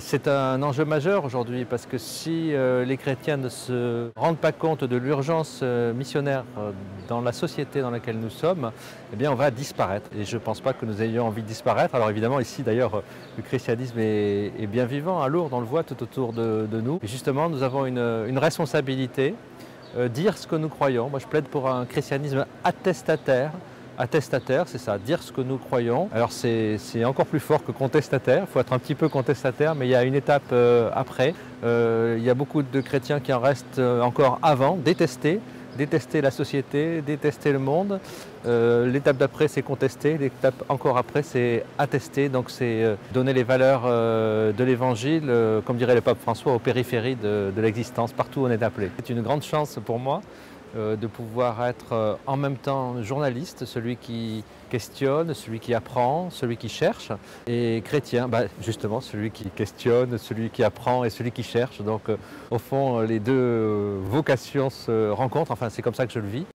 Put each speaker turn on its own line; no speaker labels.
C'est un enjeu majeur aujourd'hui parce que si euh, les chrétiens ne se rendent pas compte de l'urgence euh, missionnaire euh, dans la société dans laquelle nous sommes, eh bien on va disparaître. Et je ne pense pas que nous ayons envie de disparaître. Alors évidemment ici d'ailleurs le christianisme est, bien vivant à Lourdes, on le voit tout autour de, nous. Et justement nous avons une, responsabilité, dire ce que nous croyons. Moi je plaide pour un christianisme attestataire, attestataire, c'est ça, dire ce que nous croyons. Alors c'est encore plus fort que contestataire, il faut être un petit peu contestataire, mais il y a une étape euh, après. Euh, il y a beaucoup de chrétiens qui en restent euh, encore avant, détester, détester la société, détester le monde. L'étape d'après c'est contester, l'étape encore après c'est attester, donc c'est donner les valeurs de l'évangile, comme dirait le pape François, aux périphéries de, de l'existence, partout où on est appelé. C'est une grande chance pour moi de pouvoir être euh, en même temps journaliste, celui qui questionne, celui qui apprend, celui qui cherche, et chrétien, bah, justement celui qui questionne, celui qui apprend et celui qui cherche. Donc euh, au fond, les deux vocations se rencontrent, enfin c'est comme ça que je le vis.